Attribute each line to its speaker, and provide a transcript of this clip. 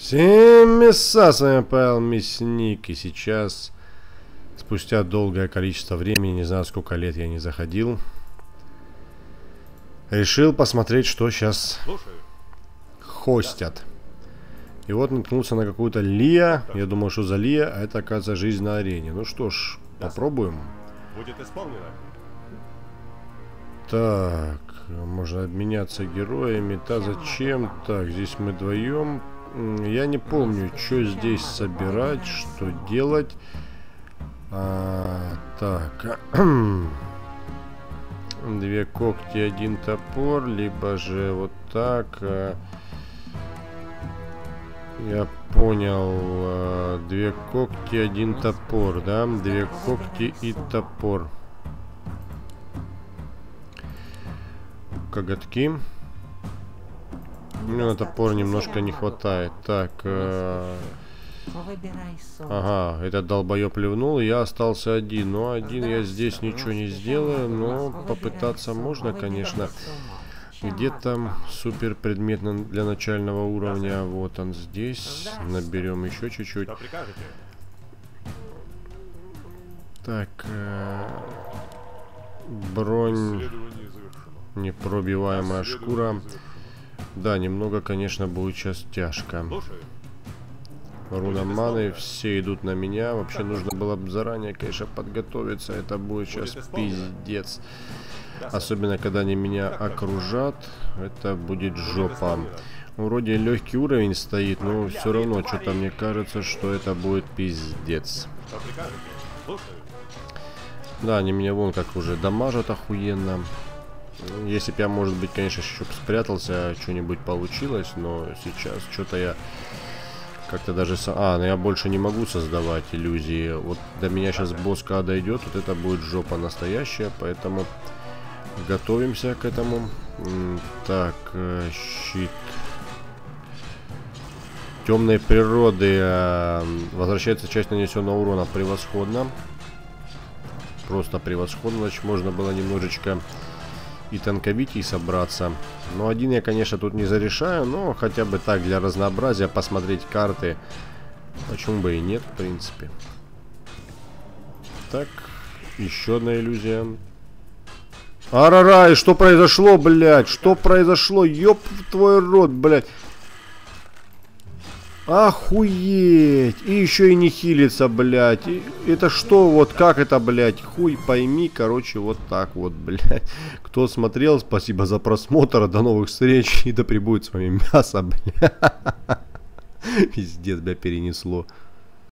Speaker 1: Всем мяса, с вами Павел Мясник, и сейчас, спустя долгое количество времени, не знаю сколько лет я не заходил, решил посмотреть, что сейчас хостят. И вот наткнулся на какую-то Лия, я думал, что за Лия, а это, оказывается, жизнь на арене. Ну что ж, попробуем.
Speaker 2: Будет исполнено.
Speaker 1: Так, можно обменяться героями. Да, зачем? Так, здесь мы вдвоем. Я не помню, что здесь собирать, что делать. А, так. Две когти, один топор, либо же вот так. А, я понял. А, две когти, один топор, да? Две когти и топор. Коготки. Мне на топор немножко не хватает. Так. Э... Ага, этот долбоеб плевнул, я остался один. Но один я здесь ничего не сделаю, но попытаться можно, конечно. Где там супер предмет для начального уровня? Вот он здесь. Наберем еще чуть-чуть. Так. Э... Бронь. Непробиваемая шкура. Да, немного, конечно, будет сейчас тяжко. Руна маны, все идут на меня. Вообще нужно было бы заранее, конечно, подготовиться. Это будет сейчас пиздец. Особенно, когда они меня окружат. Это будет жопа. Вроде легкий уровень стоит, но все равно что-то мне кажется, что это будет пиздец. Да, они меня вон как уже дамажат охуенно. Если бы я, может быть, конечно, еще спрятался, что-нибудь получилось, но сейчас что-то я как-то даже... А, но я больше не могу создавать иллюзии. Вот до меня сейчас босс когда дойдет, вот это будет жопа настоящая, поэтому готовимся к этому. Так, э, щит. Темной природы. Э, возвращается часть нанесенного урона превосходно. Просто превосходно. Значит, можно было немножечко и танковитей собраться. Но один я, конечно, тут не зарешаю, но хотя бы так, для разнообразия, посмотреть карты. Почему бы и нет, в принципе. Так, еще одна иллюзия. Арарай, что произошло, блядь? Что произошло? Ёб твой рот, блядь. Охуеть! И еще и не хилится, блядь. Это что, вот как это, блядь? Хуй пойми, короче, вот так вот, блядь. Кто смотрел, спасибо за просмотр. До новых встреч. И да прибудет с вами мясо, блядь. Пиздец, бля, перенесло.